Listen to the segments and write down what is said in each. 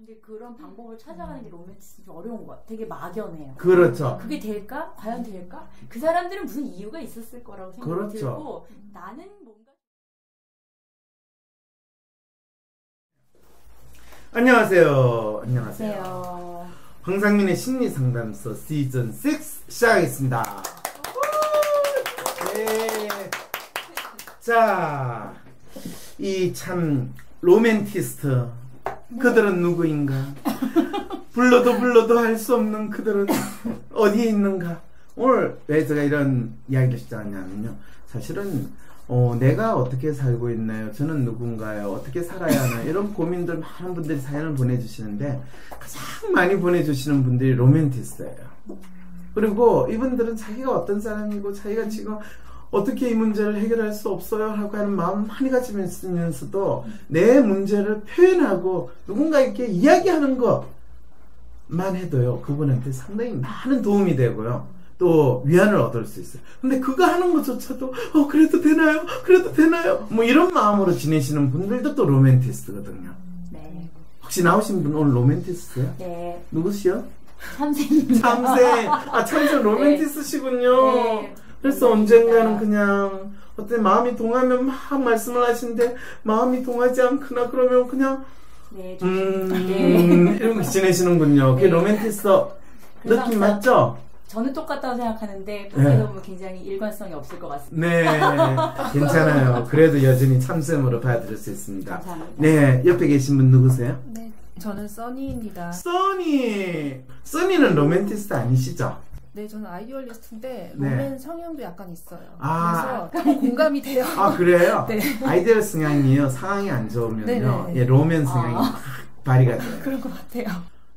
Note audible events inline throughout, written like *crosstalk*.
근데 그런 방법을 찾아가는 게 로맨티스트 좀 어려운 것 같아. 되게 막연해요. 그렇죠. 그게 될까? 과연 될까? 그 사람들은 무슨 이유가 있었을 거라고 생각이 그렇죠. 들고 나는 뭔가 안녕하세요. 안녕하세요. 글쎄요. 황상민의 심리 상담소 시즌 6 시작하겠습니다. 네. 자, 이 참 로맨티스트 그들은 누구인가? 불러도 불러도 할 수 없는 그들은 어디에 있는가? 오늘 왜 제가 이런 이야기를 시작하냐면요. 사실은 어, 내가 어떻게 살고 있나요? 저는 누군가요? 어떻게 살아야 하나? 이런 고민들 많은 분들이 사연을 보내주시는데 가장 많이 보내주시는 분들이 로맨티스트예요. 그리고 이분들은 자기가 어떤 사람이고 자기가 지금 어떻게 이 문제를 해결할 수 없어요 하고 하는 마음 많이 가지면서도 내 문제를 표현하고 누군가에게 이야기하는 것만 해도요 그분한테 상당히 많은 도움이 되고요 또 위안을 얻을 수 있어요 근데 그거 하는 것조차도 어 그래도 되나요 그래도 되나요 뭐 이런 마음으로 지내시는 분들도 또 로맨티스트거든요 네. 혹시 나오신 분 오늘 로맨티스트요? 네. 누구시요? 참생입니다. 참새 아 참새 로맨티스시군요 *laughs* 네. 그래서. 언젠가는 그냥 어때 마음이 동하면 막 말씀을 하시는데 마음이 동하지 않거나 그러면 그냥 네. 좀, 음 네. 이러고 지내시는군요. 그게 네. 로맨티스트 그래서 느낌 맞죠? 저는 똑같다고 생각하는데 네. 그게 보면 굉장히 일관성이 없을 것 같습니다. 네 괜찮아요. 그래도 여전히 참쌤으로 봐드릴 수 있습니다. 감사합니다. 네 옆에 계신 분 누구세요? 네, 저는 써니입니다. 써니 써니는 로맨티스트 아니시죠? 네, 저는 idealist인데 네. 로맨 성향도 약간 있어요. 아. 그래서 더 공감이 돼요. 아 그래요? *laughs* 네. 아이디어 성향이요 상황이 안 좋으면요 네네. 예, 로맨 성향이 아. 막 발휘가 돼요. *laughs* 그런 것 같아요.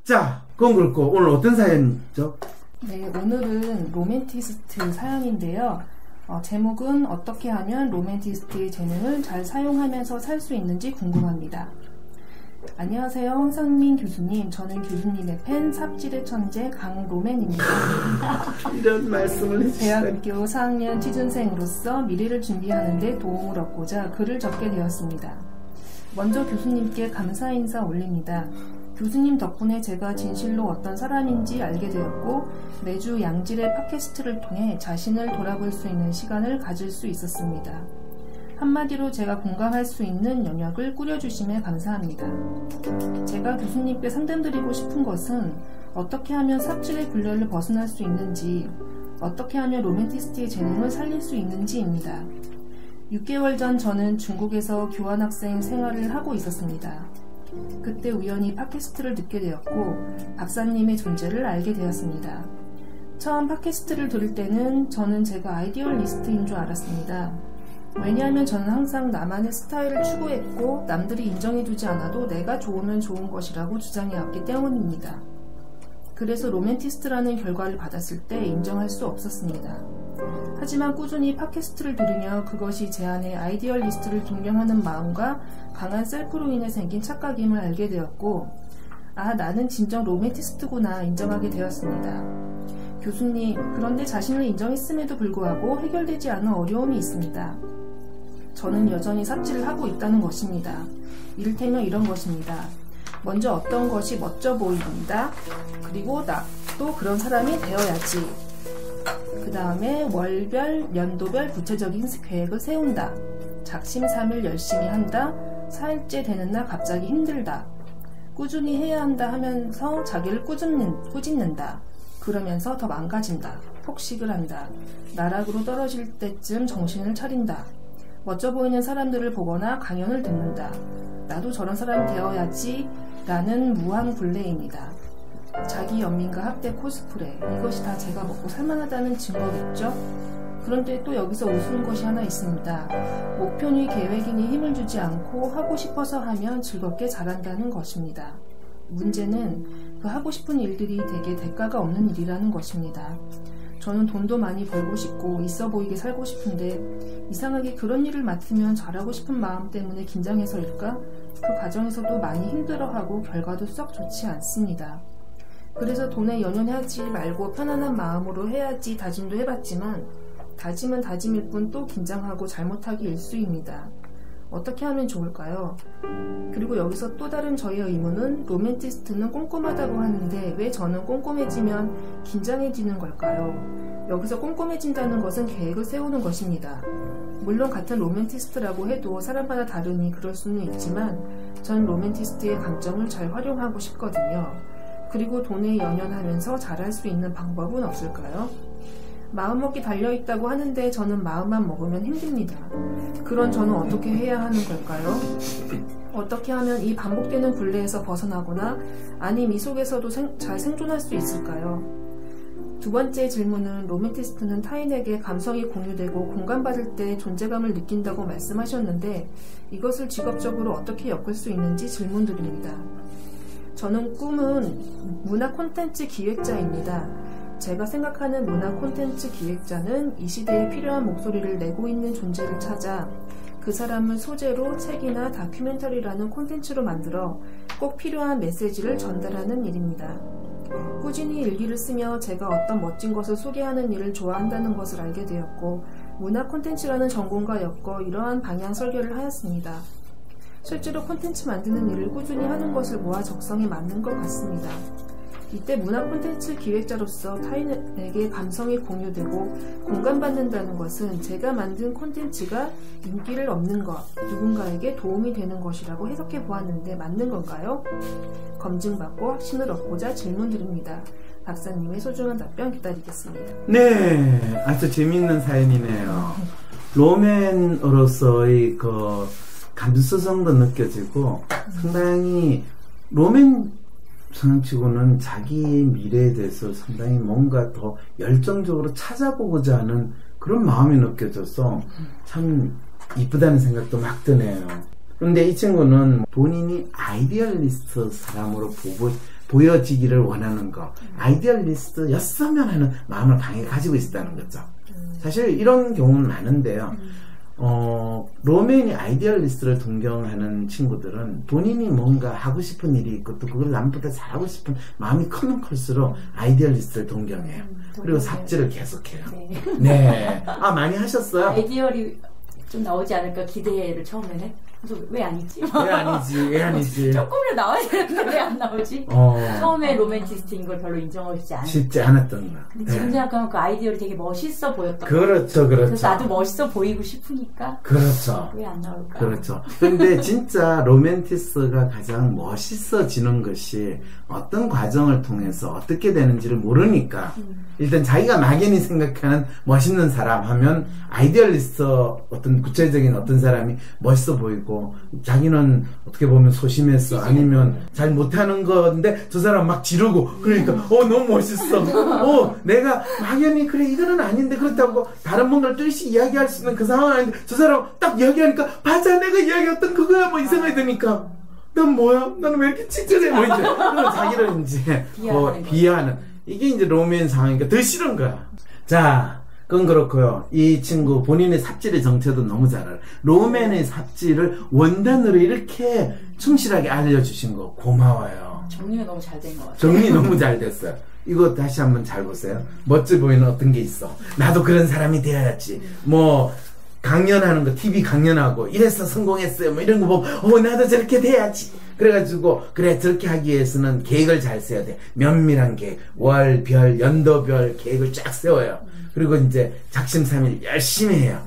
자, 그건 그렇고 오늘 어떤 사연이죠? 네, 오늘은 로맨티스트 사연인데요. 어, 제목은 어떻게 하면 로맨티스트의 재능을 잘 사용하면서 살 수 있는지 궁금합니다. 안녕하세요, 황상민 교수님. 저는 교수님의 팬 삽질의 천재 강로맨입니다. *laughs* 이런 말씀을. 대학교 4학년 취준생으로서 미래를 준비하는데 도움을 얻고자 글을 적게 되었습니다. 먼저 교수님께 감사 인사 올립니다. 교수님 덕분에 제가 진실로 어떤 사람인지 알게 되었고 매주 양질의 팟캐스트를 통해 자신을 돌아볼 수 있는 시간을 가질 수 있었습니다. 한마디로 제가 공감할 수 있는 영역을 꾸려주심에 감사합니다. 제가 교수님께 상담드리고 싶은 것은 어떻게 하면 삽질의 굴레를 벗어날 수 있는지, 어떻게 하면 로맨티스트의 재능을 살릴 수 있는지입니다. 6개월 전 저는 중국에서 교환학생 생활을 하고 있었습니다. 그때 우연히 팟캐스트를 듣게 되었고, 박사님의 존재를 알게 되었습니다. 처음 팟캐스트를 들을 때는 저는 제가 idealist인 줄 알았습니다. 왜냐하면 저는 항상 나만의 스타일을 추구했고 남들이 인정해주지 않아도 내가 좋으면 좋은 것이라고 주장해왔기 때문입니다. 그래서 로맨티스트라는 결과를 받았을 때 인정할 수 없었습니다. 하지만 꾸준히 팟캐스트를 들으며 그것이 제 안에 idealist를 존경하는 마음과 강한 self로 인해 생긴 착각임을 알게 되었고, 아, 나는 진정 로맨티스트구나 인정하게 되었습니다. 교수님, 그런데 자신을 인정했음에도 불구하고 해결되지 않은 어려움이 있습니다. 저는 여전히 삽질을 하고 있다는 것입니다. 이를테면 이런 것입니다. 먼저 어떤 것이 멋져 보입니다. 그리고 나도 그런 사람이 되어야지. 그 다음에 월별, 연도별 구체적인 계획을 세운다. 작심삼일 열심히 한다. 사일째 되는 날 갑자기 힘들다. 꾸준히 해야 한다 하면서 자기를 꾸짖는, 꾸짖는다. 그러면서 더 망가진다. 폭식을 한다. 나락으로 떨어질 때쯤 정신을 차린다. 멋져 보이는 사람들을 보거나 강연을 듣는다. 나도 저런 사람이 되어야지. 라는 무한 굴레입니다. 자기 연민과 학대 코스프레. 이것이 다 제가 먹고 살만하다는 증거겠죠? 그런데 또 여기서 우스운 것이 하나 있습니다. 목표니 계획이니 힘을 주지 않고 하고 싶어서 하면 즐겁게 잘한다는 것입니다. 문제는 그 하고 싶은 일들이 되게 대가가 없는 일이라는 것입니다. 저는 돈도 많이 벌고 싶고 있어 보이게 살고 싶은데 이상하게 그런 일을 맡으면 잘하고 싶은 마음 때문에 긴장해서일까? 그 과정에서도 많이 힘들어하고 결과도 썩 좋지 않습니다. 그래서 돈에 연연하지 말고 편안한 마음으로 해야지 다짐도 해봤지만 다짐은 다짐일 뿐 또 긴장하고 잘못하기 일쑤입니다. 어떻게 하면 좋을까요? 그리고 여기서 또 다른 저의 의문은 로맨티스트는 꼼꼼하다고 하는데 왜 저는 꼼꼼해지면 긴장해지는 걸까요? 여기서 꼼꼼해진다는 것은 계획을 세우는 것입니다. 물론 같은 로맨티스트라고 해도 사람마다 다르니 그럴 수는 있지만 전 로맨티스트의 강점을 잘 활용하고 싶거든요. 그리고 돈에 연연하면서 잘할 수 있는 방법은 없을까요? 마음먹기 달려있다고 하는데 저는 마음만 먹으면 힘듭니다. 그런 저는 어떻게 해야 하는 걸까요? 어떻게 하면 이 반복되는 굴레에서 벗어나거나 아님 이 속에서도 생, 잘 생존할 수 있을까요? 두 번째 질문은 로맨티스트는 타인에게 감성이 공유되고 공감받을 때 존재감을 느낀다고 말씀하셨는데 이것을 직업적으로 어떻게 엮을 수 있는지 질문드립니다. 저는 꿈은 문화 콘텐츠 기획자입니다. 제가 생각하는 문화 콘텐츠 기획자는 이 시대에 필요한 목소리를 내고 있는 존재를 찾아 그 사람을 소재로 책이나 다큐멘터리라는 콘텐츠로 만들어 꼭 필요한 메시지를 전달하는 일입니다. 꾸준히 일기를 쓰며 제가 어떤 멋진 것을 소개하는 일을 좋아한다는 것을 알게 되었고 문화 콘텐츠라는 전공과 엮어 이러한 방향 설계를 하였습니다. 실제로 콘텐츠 만드는 일을 꾸준히 하는 것을 모아 적성에 맞는 것 같습니다. 이때 문화 콘텐츠 기획자로서 타인에게 감성이 공유되고 공감받는다는 것은 제가 만든 콘텐츠가 인기를 얻는 것, 누군가에게 도움이 되는 것이라고 해석해 보았는데 맞는 건가요? 검증받고 확신을 얻고자 질문드립니다. 박사님의 소중한 답변 기다리겠습니다. 네, 아주 재미있는 사연이네요. 로맨으로서의 그 감수성도 느껴지고 상당히 로맨 성치고는 자기의 미래에 대해서 상당히 뭔가 더 열정적으로 찾아보고자 하는 그런 마음이 느껴져서 참 이쁘다는 생각도 막 드네요. 그런데 이 친구는 본인이 idealist 사람으로 보고, 보여지기를 원하는 거, idealist였으면 하는 마음을 강하게 가지고 있다는 거죠. 사실 이런 경우는 많은데요. 어, 로맨이 idealist를 동경하는 친구들은 본인이 뭔가 하고 싶은 일이 있고 또 그걸 남보다 잘하고 싶은 마음이 크면 클수록 idealist를 동경해요. 음, 그리고. 삽질을 계속해요. 네. 네. 아, 많이 하셨어요? ideal이 좀 나오지 않을까 기대를 처음에는 그래서 왜 아니지? 왜 아니지, 왜 아니지. *laughs* 조금이라도 나와야 되는데 왜 안 나오지? 어, 처음에 로맨티스트인 걸 별로 인정하지 않아. 쉽지 않았던 거. 근데 지금 네. 생각하면 그 ideal들 되게 멋있어 보였던 거. 그렇죠, 그래서 그렇죠. 나도 멋있어 보이고 싶으니까 그렇죠. 왜 안 나올까? 그렇죠. 근데 진짜 로맨티스트가 가장 멋있어지는 것이 어떤 과정을 통해서 어떻게 되는지를 모르니까 음. 일단 자기가 막연히 생각하는 멋있는 사람 하면 idealist 어떤 구체적인 어떤 사람이 멋있어 보이고 자기는 어떻게 보면 소심해서 아니면 잘 못하는 건데 저 사람 막 지르고 그러니까 어 너무 멋있어. 어 내가 막연히 그래 이거는 아닌데 그렇다고 다른 뭔가를 뚜렷이 이야기할 수 있는 그 상황은 아닌데 저 사람 딱 이야기하니까 맞아 내가 이야기했던 그거야. 뭐 이 생각이 드니까 난 뭐야? 나는 왜 이렇게 칭찬해? 뭐 이제 자기를 이제 *laughs* 비하하는 뭐. 비하하는. 이게 이제 로맨 상황이니까 더 싫은 거야. 자 그건 그렇고요. 이 친구 본인의 삽질의 정체도 너무 잘 알아요. 로맨의 삽질을 원단으로 이렇게 충실하게 알려주신 거 고마워요. 정리가 너무 잘 된 것 같아요. 정리 너무 잘 됐어요. 이거 다시 한번 잘 보세요. 멋져 보이는 어떤 게 있어. 나도 그런 사람이 되어야지. 뭐 강연하는 거 TV 강연하고 이래서 성공했어요. 뭐 이런 거 보면 어 나도 저렇게 돼야지. 그래가지고 그래 저렇게 하기 위해서는 계획을 잘 세워야 돼. 면밀한 계획, 월, 별, 연도별 계획을 쫙 세워요. 그리고 이제 작심삼일 열심히 해요.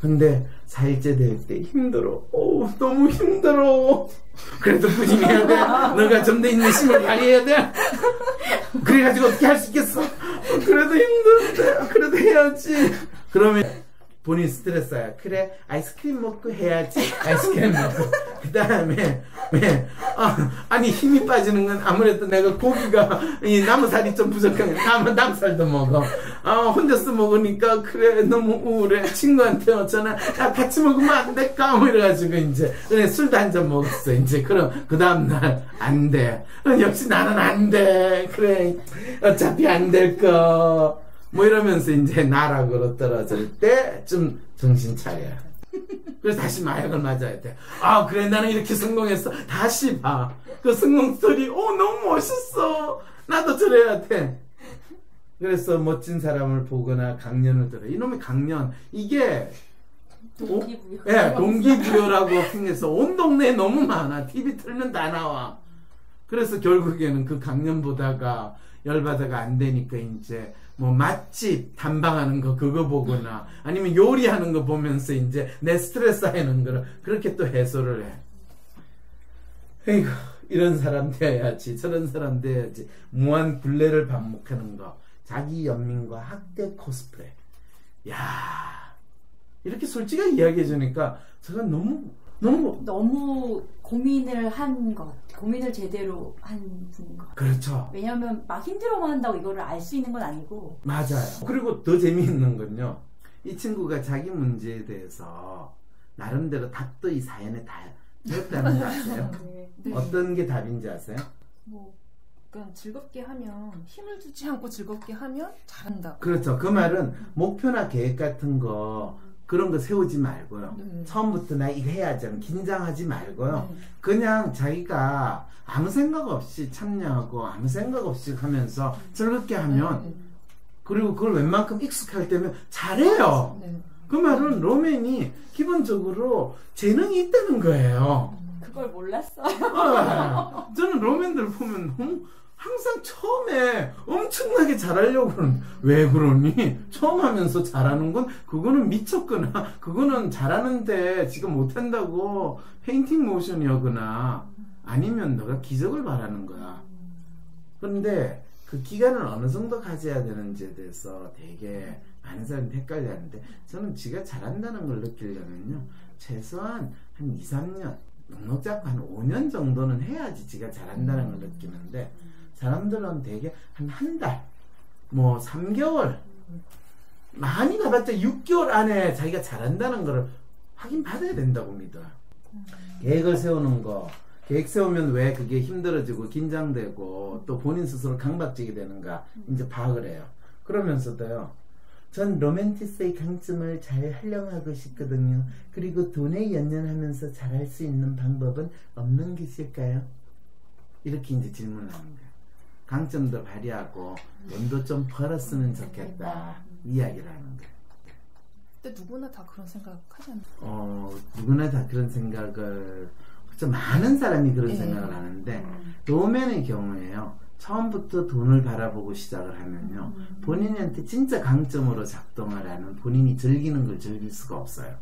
근데 4일째 될 때 힘들어. 어 너무 힘들어. 그래도 꾸준히 해야 돼. 너가 좀 더 인내심을 발휘해야 돼. 그래가지고 어떻게 할 수 있겠어? 어, 그래도 힘든데. 그래도 해야지. 그러면 본인 스트레스야. 그래, 아이스크림 먹고 해야지. 아이스크림 먹고. 그 다음에, 네. 아, 아니, 힘이 빠지는 건 아무래도 내가 고기가, 이 나무살이 좀 부족한, 남, 남살도 먹어. 아, 혼자서 먹으니까, 그래, 너무 우울해. 친구한테 어쩌나, 야, 같이 먹으면 안 될까? 뭐 이래가지고, 이제, 그래, 술도 한 잔 먹었어. 이제, 그럼, 그 다음날, 안 돼. 어, 역시 나는 안 돼. 그래, 어차피 안 될 거. 뭐 이러면서 이제 나락으로 떨어질 때 좀 정신 차려요. 그래서 다시 마약을 맞아야 돼. 아, 그래, 나는 이렇게 성공했어. 다시 봐. 그 성공 스토리, 오, 너무 멋있어. 나도 저래야 돼. 그래서 멋진 사람을 보거나 강연을 들어. 이놈의 강연, 이게 동기부여. 예, 동기부여라고 생겨서 온 동네에 너무 많아. TV 틀면 다 나와. 그래서 결국에는 그 강연 보다가 열받아가 안 되니까 이제 뭐 맛집 탐방하는 거 그거 보거나 아니면 요리하는 거 보면서 이제 내 스트레스 쌓이는 거를 그렇게 또 해소를 해. 에이구, 이런 사람 되어야지, 저런 사람 되어야지. 무한 굴레를 반복하는 거. 자기 연민과 학대 코스프레. 야 이렇게 솔직하게 이야기해 주니까 제가 너무, 너무, 너무 고민을 한 것, 같아. 고민을 제대로 한 분인 것 같아요. 그렇죠. 왜냐면 막 힘들어만 한다고 이거를 알 수 있는 건 아니고 맞아요. 그리고 더 재미있는 건요. 이 친구가 자기 문제에 대해서 나름대로 답도 이 사연에 다 넣었다는 거 아세요? *laughs* 네. 네. 어떤 게 답인지 아세요? 뭐 그냥 즐겁게 하면 힘을 주지 않고 즐겁게 하면 잘한다. 그렇죠. 그 말은 목표나 계획 같은 거 그런 거 세우지 말고요. 네. 처음부터 나 이거 해야지 하면 긴장하지 말고요. 네. 그냥 자기가 아무 생각 없이 참여하고 아무 생각 없이 하면서 즐겁게 하면 그리고 그걸 웬만큼 익숙할 때면 잘해요. 네. 그 말은 로맨이 기본적으로 재능이 있다는 거예요. 그걸 몰랐어요. 아, 저는 로맨들 보면 너무 항상 처음에 엄청나게 잘하려고 그러는 왜 그러니? 처음 하면서 잘하는 건 그거는 미쳤거나 그거는 잘하는데 지금 못한다고 feinting motion이었거나 아니면 너가 기적을 바라는 거야. 그런데 그 기간을 어느 정도 가져야 되는지에 대해서 되게 많은 사람이 헷갈려하는데 저는 지가 잘한다는 걸 느끼려면요 최소한 한 2, 3년 넉넉 잡고 한 5년 정도는 해야지 지가 잘한다는 걸 느끼는데 사람들은 되게 한한 달, 뭐 3개월 많이 가봤자 6개월 안에 자기가 잘한다는 걸 확인받아야 된다고 믿어요. 계획을 세우는 거 계획 세우면 왜 그게 힘들어지고 긴장되고 또 본인 스스로 강박지게 되는가 이제 파악을 해요. 그러면서도요. 전 로맨티스의 강점을 잘 활용하고 싶거든요. 그리고 돈에 연연하면서 잘할 수 있는 방법은 없는 것일까요? 이렇게 이제 질문을 하는 거예요. 강점도 발휘하고 돈도 좀 벌었으면 좋겠다. 이야기를 하는 거예요. 근데 누구나 다 그런 생각 하지 않나요? 어, 누구나 다 그런 생각을, 좀 많은 사람이 그런 예. 생각을 하는데, 로맨의 경우에요. 처음부터 돈을 바라보고 시작을 하면요. 본인한테 진짜 강점으로 작동을 하는 본인이 즐기는 걸 즐길 수가 없어요.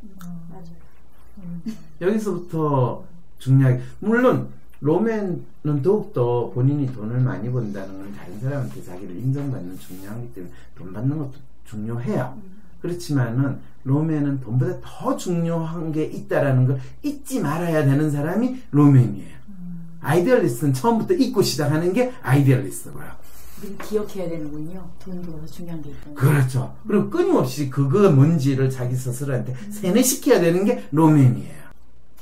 맞아요. 여기서부터 중요하게, 물론, 로맨은 더욱더 본인이 돈을 많이 번다는 건 다른 사람한테 자기를 인정받는 중요하기 때문에 돈 받는 것도 중요해요. 그렇지만은 로맨은 돈보다 더 중요한 게 있다라는 걸 잊지 말아야 되는 사람이 로맨이에요. idealist는 처음부터 잊고 시작하는 게 idealist고요. 기억해야 되는군요. 돈보다 더 중요한 게 있다. 그렇죠. 그리고 끊임없이 그거 뭔지를 자기 스스로한테 세뇌시켜야 되는 게 로맨이에요.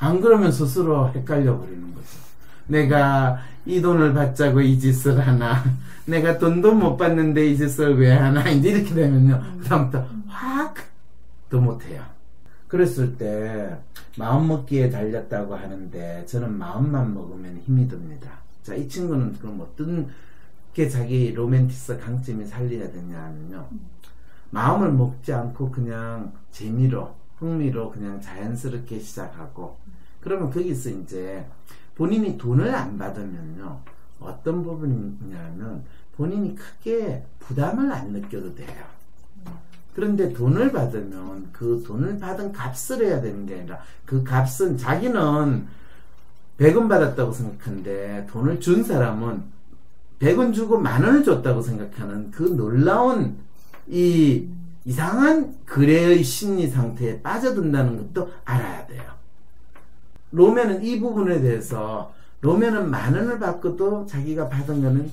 안 그러면 스스로 헷갈려 버리는 거죠. 내가 이 돈을 받자고 이 짓을 하나, *laughs* 내가 돈도 못 받는데 이 짓을 왜 하나, *laughs* 이제 이렇게 되면요. 그다음부터 확 더 못해요. 그랬을 때 마음 먹기에 달렸다고 하는데 저는 마음만 먹으면 힘이 듭니다. 자, 이 친구는 그럼 어떤 게 자기 로맨티스 강점이 살려야 되냐 하면요. 마음을 먹지 않고 그냥 재미로, 흥미로 그냥 자연스럽게 시작하고 그러면 거기서 이제 본인이 돈을 안 받으면요. 어떤 부분이냐면 본인이 크게 부담을 안 느껴도 돼요. 그런데 돈을 받으면 그 돈을 받은 값을 해야 되는 게 아니라 그 값은 자기는 100원 받았다고 생각하는데 돈을 준 사람은 100원 주고 만 원을 줬다고 생각하는 그 놀라운 이 이상한 거래의 심리 상태에 빠져든다는 것도 알아야 돼요. 로맨은 이 부분에 대해서 로맨은 만 원을 받고도 자기가 받은 거는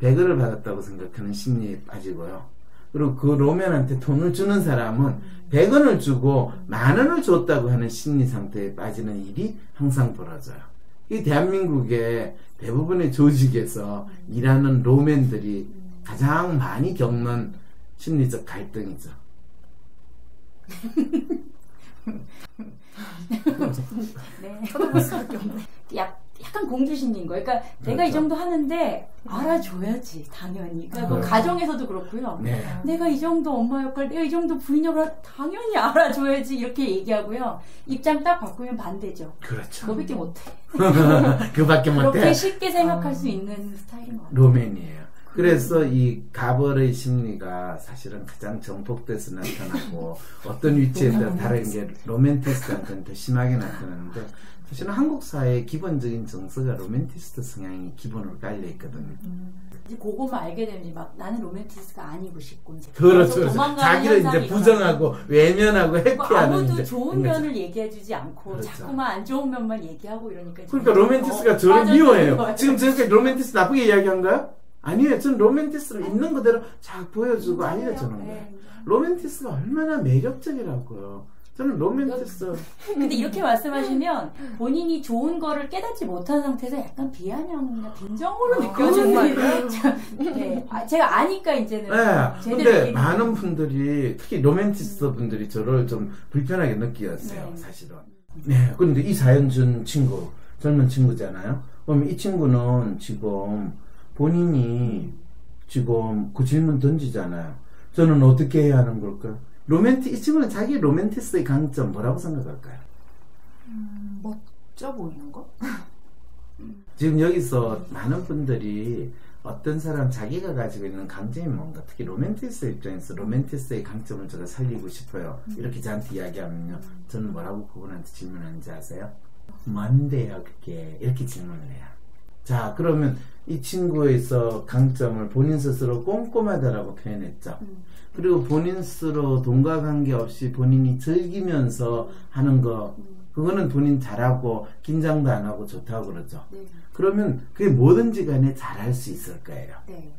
100원을 받았다고 생각하는 심리에 빠지고요. 그리고 그 로맨한테 돈을 주는 사람은 100원을 주고 만 원을 줬다고 하는 심리 상태에 빠지는 일이 항상 벌어져요. 이 대한민국의 대부분의 조직에서 일하는 로맨들이 가장 많이 겪는 심리적 갈등이죠. *laughs* 네. 쳐다볼 수밖에 없네. 약 약간 공주심인 거예요. 그러니까 내가 이 그렇죠. 정도 하는데 알아줘야지 당연히. 그러니까 뭐 음. 가정에서도 그렇고요. 네. 내가 이 정도 엄마 역할, 내가 이 정도 부인 역할 당연히 알아줘야지 이렇게 얘기하고요. 입장 딱 바꾸면 반대죠. 그렇죠. 그거밖에 못해. *laughs* 그밖에 그렇게 못해. 쉽게 생각할 수 있는 스타일인 것 같아요. 로맨이에요. 그래서 이 가벌의 심리가 사실은 가장 정폭돼서 나타나고 어떤 위치에도 다른 게 로맨티스트한테는 더 심하게 나타나는데 사실은 한국 사회의 기본적인 정서가 로맨티스트 성향이 기본으로 깔려 있거든요. 이제 그거만 알게 되면 막 나는 로맨티스트가 아니고 싶고 이제 그렇죠. 도망가는 자기를 이제 부정하고 외면하고 회피하는 아무도 이제 좋은 그런 거죠. 면을 얘기해주지 않고 그렇죠. 자꾸만 안 좋은 면만 얘기하고 이러니까 그러니까 더 로맨티스가 저를 미워해요. 지금 저렇게 로맨티스트 나쁘게 이야기한가요? 아니에요. 저는 로맨티스를 있는 그대로 잘 보여주고 알려주는 거예요. 네. 로맨티스가 얼마나 매력적이라고요. 저는 로맨티스 *laughs* 근데 이렇게 말씀하시면 본인이 좋은 거를 깨닫지 못한 상태에서 약간 비아냥이나 빈정으로 느껴지는 *laughs* 네. 아, 제가 아니까 이제는 네. 근데 많은 분들이 특히 로맨티스트 분들이 저를 좀 불편하게 느끼었어요. 네. 사실은. 네. 그런데 이 사연 준 친구 젊은 친구잖아요. 그럼 이 친구는 지금 본인이 지금 그 질문 던지잖아요. 저는 어떻게 해야 하는 걸까요? 로맨티 이 친구는 자기 로맨티스의 강점 뭐라고 생각할까요? 멋져 보이는 거? *laughs* 지금 여기서 많은 분들이 어떤 사람 자기가 가지고 있는 강점이 뭔가 특히 로맨티스트 입장에서 로맨티스트의 강점을 제가 살리고 싶어요 이렇게 저한테 이야기하면요 저는 뭐라고 그분한테 질문하는지 아세요? 뭔데요 그게 이렇게 질문을 해요 자 그러면 이 친구에서 강점을 본인 스스로 꼼꼼하다라고 표현했죠 음. 그리고 본인 스스로 돈과 관계없이 본인이 즐기면서 하는 거 그거는 본인 잘하고 긴장도 안 하고 좋다고 그러죠 네. 그러면 그게 뭐든지 간에 잘할 수 있을 거예요. 네.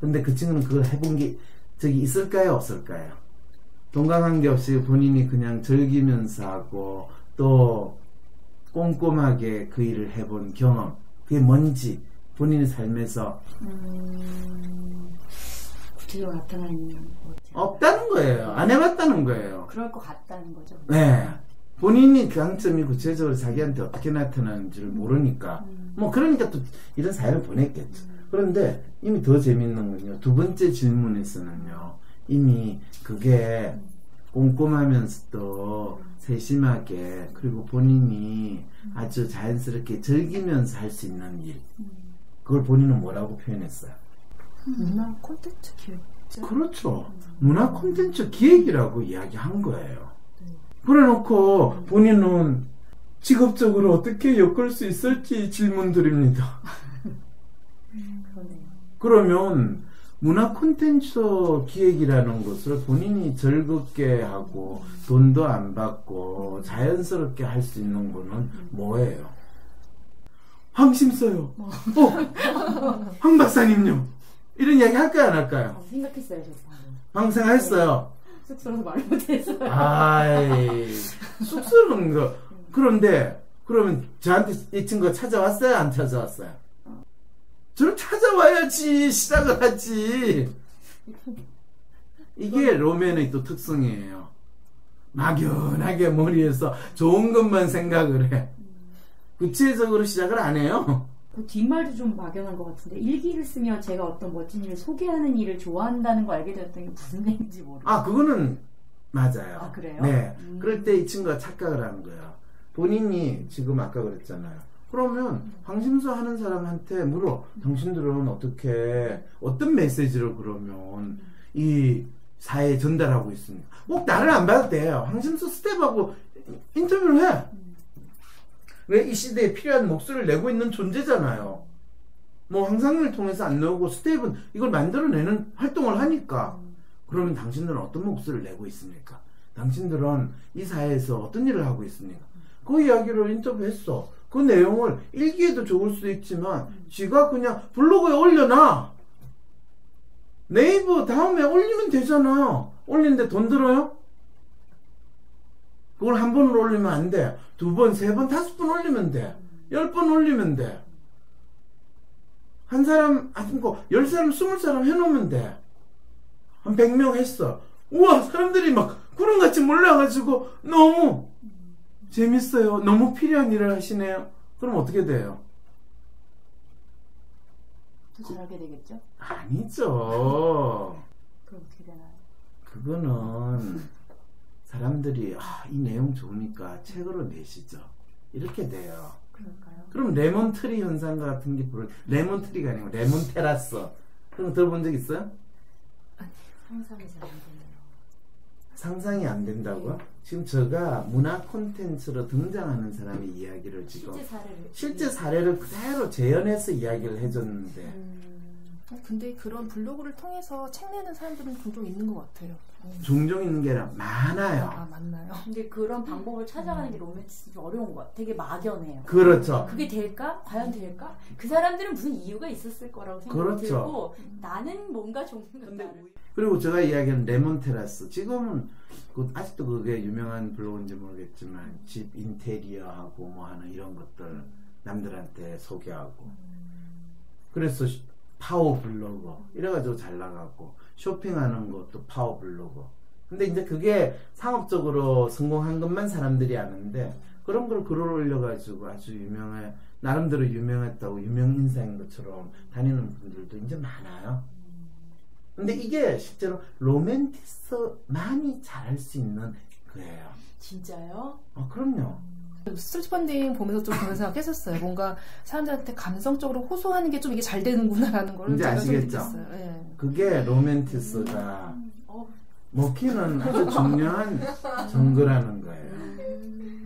근데 그 친구는 그걸 해본 게 저기 있을까요? 없을까요? 돈과 관계없이 본인이 그냥 즐기면서 하고 또 꼼꼼하게 그 일을 해본 경험 그게 뭔지 본인의 삶에서 음, 구체적으로 나타나는 거 없다는 거예요. 안 해봤다는 거예요. 그럴 것 같다는 거죠. 네. 본인이 그 강점이 구체적으로 자기한테 어떻게 나타나는지를 모르니까 뭐 그러니까 또 이런 사연을 보냈겠죠. 그런데 이미 더 재밌는 건요. 두 번째 질문에서는요. 이미 그게 꼼꼼하면서도 세심하게 그리고 본인이 아주 자연스럽게 즐기면서 할 수 있는 일 그걸 본인은 뭐라고 표현했어요? 문화 콘텐츠 기획자? 그렇죠. 문화 콘텐츠 기획이라고 이야기한 거예요. 그래놓고 본인은 직업적으로 어떻게 엮을 수 있을지 질문 드립니다. 그러면 문화 콘텐츠 기획이라는 것을 본인이 즐겁게 하고 돈도 안 받고 자연스럽게 할 수 있는 거는 뭐예요? 황심 써요. 어, 황 박사님요. 이런 이야기 할까요, 안 할까요? 어, 생각했어요, 저 방금. 항상 했어요. 쑥스러워서 말 못했어요. 아이, 쑥스러운 거. 그런데, 그러면 저한테 이 친구가 찾아왔어요? 안 찾아왔어요? 저를 찾아와야지, 시작을 하지. 이게 로맨의 또 특성이에요. 막연하게 머리에서 좋은 것만 생각을 해. 구체적으로 시작을 안 해요. 그 뒷말도 좀 막연한 것 같은데 일기를 쓰면 제가 어떤 멋진 일을 소개하는 일을 좋아한다는 걸 알게 되었던 게 무슨 얘기인지 모르겠어요. 아, 그거는 맞아요. 아, 그래요? 네. 음. 그럴 때 이 친구가 착각을 하는 거예요. 본인이 지금 아까 그랬잖아요. 그러면 황심수 하는 사람한테 물어. 당신들은 어떻게, 어떤 메시지를 그러면 이 사회에 전달하고 있습니까? 꼭 나를 안 봐도 돼요. 황심수 스텝하고 인터뷰를 해. 왜 이 시대에 필요한 목소리를 내고 있는 존재잖아요. 뭐 황상을 통해서 안 나오고 스텝은 이걸 만들어내는 활동을 하니까 그러면 당신들은 어떤 목소리를 내고 있습니까? 당신들은 이 사회에서 어떤 일을 하고 있습니까? 그 이야기를 인터뷰했어. 그 내용을 일기에도 적을 수도 있지만 지가 그냥 블로그에 올려놔. 네이버 다음에 올리면 되잖아. 올리는데 돈 들어요? 그걸 한 번으로 올리면 안 돼. 두 번, 세 번, 다섯 번 올리면 돼. 열 번 올리면 돼. 한 사람, 아니, 뭐, 열 사람, 스물 사람 해놓으면 돼. 한 100명 했어. 우와, 사람들이 막 구름같이 몰려가지고 너무 재밌어요. 너무 필요한 일을 하시네요. 그럼 어떻게 돼요? 더 잘하게 되겠죠? 아니죠. 그럼 어떻게 되나요? 그거는 사람들이 아, 이 내용 좋으니까 책으로 내시죠. 이렇게 돼요. 그럴까요? 그럼 레몬트리 현상 같은 게 벌어 레몬트리가 아니고 레몬 테라스 그런 거 들어본 적 있어요? 상상이 잘 안 되네요. 상상이 안 된다고요? 지금 제가 문화 콘텐츠로 등장하는 사람의 이야기를 지금 실제 사례를 실제 사례를 그대로 재현해서 이야기를 해줬는데 음, 근데 그런 블로그를 통해서 책 내는 사람들은 종종 있는 것 같아요. 음. 종종 있는 게 아니라 많아요. 아 맞나요? 근데 그런 방법을 찾아가는 게 로맨티스 좀 어려운 것 같아. 되게 막연해요. 그렇죠. 그게 될까? 과연 될까? 그 사람들은 무슨 이유가 있었을 거라고 생각이 그렇죠. 들고 나는 뭔가 좀 그리고 제가 이야기한 레몬 테라스 지금은 그 아직도 그게 유명한 블로그인지 모르겠지만 집 인테리어하고 뭐 하는 이런 것들 남들한테 소개하고 그래서 시- 파워 블로거 이래가지고 잘 나가고 쇼핑하는 것도 파워 블로거 근데 이제 그게 상업적으로 성공한 것만 사람들이 아는데 그런 걸 글을 올려가지고 아주 유명해 나름대로 유명했다고 유명 인사인 것처럼 다니는 분들도 이제 많아요. 근데 이게 실제로 로맨티스트만이 잘할 수 있는 거예요. 진짜요? 아, 그럼요. 스토리 펀딩 보면서 좀 그런 생각했었어요. 뭔가 사람들한테 감성적으로 호소하는 게 좀 이게 잘 되는구나라는 걸 이제 아시겠죠? 예. 그게 로맨티스트가 어, 먹히는 아주 중요한 증거라는 거예요.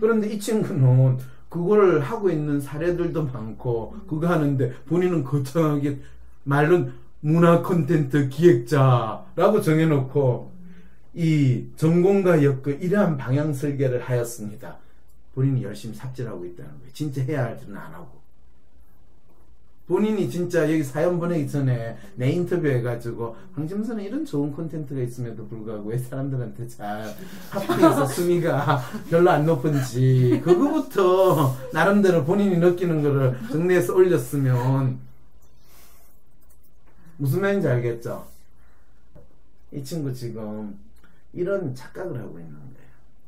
그런데 이 친구는 그거를 하고 있는 사례들도 많고 그거 하는데 본인은 거창하게 말은 문화 콘텐츠 기획자라고 정해놓고 이 전공과 엮어 이러한 방향 설계를 하였습니다. 본인이 열심히 삽질하고 있다는 거예요. 진짜 해야 할 일은 안 하고. 본인이 진짜 여기 사연 보내기 전에 내 인터뷰 해가지고 황심선은 이런 좋은 콘텐츠가 있음에도 불구하고 왜 사람들한테 잘 합의해서 *laughs* 순위가 별로 안 높은지 그거부터 나름대로 본인이 느끼는 거를 정리해서 올렸으면 무슨 말인지 알겠죠? 이 친구 지금 이런 착각을 하고 있는 거예요.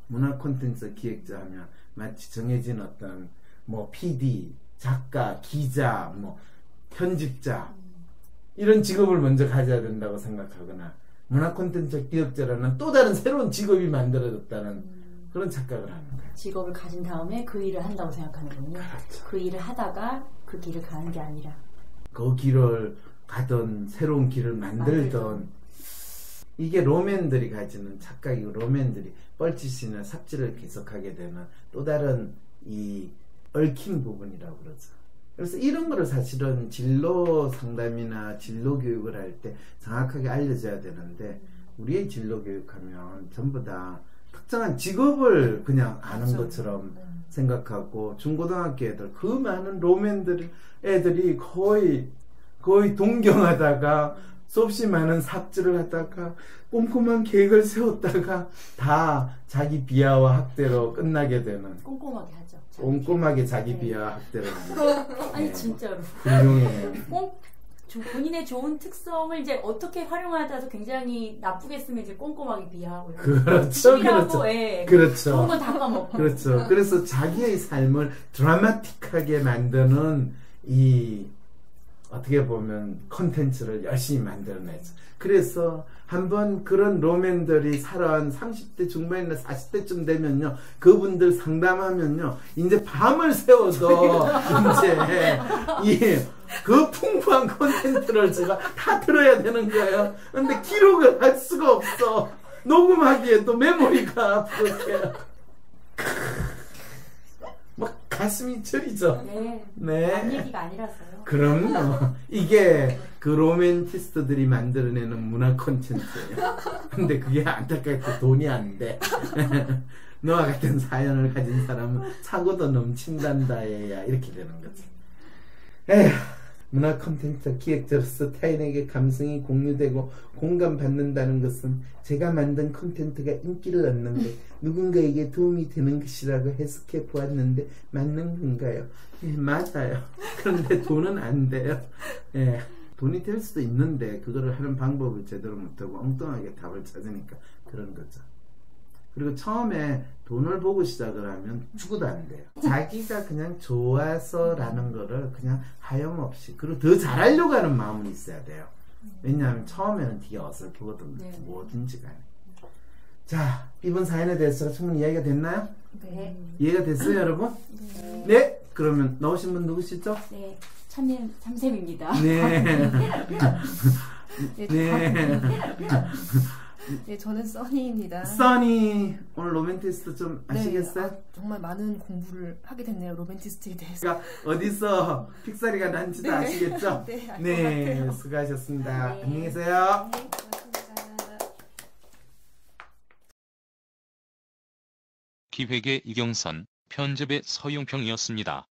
문화 콘텐츠 기획자 하면 마치 정해진 어떤 뭐 PD, 작가, 기자, 뭐 편집자 이런 직업을 먼저 가져야 된다고 생각하거나 문화 콘텐츠 기획자라는 또 다른 새로운 직업이 만들어졌다는 그런 착각을 하는 거예요. 직업을 가진 다음에 그 일을 한다고 생각하는군요. 그렇죠. 그 일을 하다가 그 길을 가는 게 아니라 그 길을 가던 새로운 길을 만들던. 이게 로맨들이 가지는 착각이고 로맨들이 뻘짓이나 삽질을 계속하게 되는 또 다른 이 얽힌 부분이라고 그러죠. 그래서 이런 거를 사실은 진로 상담이나 진로 교육을 할 때 정확하게 알려줘야 되는데 우리의 진로 교육하면 전부 다 특정한 직업을 그냥 아는 맞죠. 것처럼 네. 생각하고 중고등학교 애들 그 많은 로맨들 애들이 거의 거의 동경하다가 수없이 많은 삽질을 하다가 꼼꼼한 계획을 세웠다가 다 자기 비하와 학대로 끝나게 되는 꼼꼼하게 하죠. 자기 꼼꼼하게 자기 네. 비하와 학대로 *laughs* 아니 네. 진짜로 훌륭해요. 꼭 조- 본인의 좋은 특성을 이제 어떻게 활용하다도 굉장히 나쁘게 쓰면 이제 꼼꼼하게 비하하고 그렇죠, 그렇죠. 예, 그렇죠. 좋은 건다 까먹고 그렇죠. 그래서 자기의 삶을 드라마틱하게 만드는 이 어떻게 보면 콘텐츠를 열심히 만들어내죠. 그래서 한번 그런 로맨들이 살아온 30대 중반이나 40대쯤 되면요. 그분들 상담하면요. 이제 밤을 새워도 *laughs* 이제 이그 풍부한 콘텐츠를 제가 다 들어야 되는 거예요. 근데 기록을 할 수가 없어. 녹음하기에도 메모리가 부족해요. 막 가슴이 저리죠. 네. 네. 남 얘기가 아니라서요. 그럼요. 이게 그 로맨티스트들이 만들어내는 문화 콘텐츠예요. 근데 그게 안타깝게 돈이 안 돼. *laughs* 너와 같은 사연을 가진 사람은 사고도 넘친단다 얘야 이렇게 되는 거지. 에휴, 문화 콘텐츠 기획자로서 타인에게 감성이 공유되고 공감받는다는 것은 제가 만든 콘텐츠가 인기를 얻는데 누군가에게 도움이 되는 것이라고 해석해 보았는데 맞는 건가요? 예, 맞아요. *laughs* 그런데 돈은 안 돼요. 예, 돈이 될 수도 있는데 그거를 하는 방법을 제대로 못하고 엉뚱하게 답을 찾으니까 그런 거죠. 그리고 처음에 돈을 보고 시작을 하면 죽어도 안 돼요. 자기가 그냥 좋아서라는 거를 그냥 하염없이 그리고 더 잘하려고 하는 마음은 있어야 돼요. 왜냐하면 처음에는 되게 어설프거든요. 네. 뭐든지 간에. 자, 이번 사연에 대해서 충분히 이야기가 됐나요? 네. 이해가 됐어요, 여러분? 네. 그러면 나오신 분 누구시죠? 네. 참님 참샘입니다. 네. *laughs* *laughs* 네, 네. 네, 저는 써니입니다. 써니 오늘 로맨티스트 좀 아시겠어요? 네, 아, 정말 많은 공부를 하게 됐네요. 로맨티스트에 대해서. 그러니까 어디서 픽사리가 난지도 네. 아시겠죠? *laughs* 네, 네. 수고하셨습니다. 네. 안녕히 계세요. 네, 고맙습니다. 기획의 이경선, 편집의 서용평이었습니다.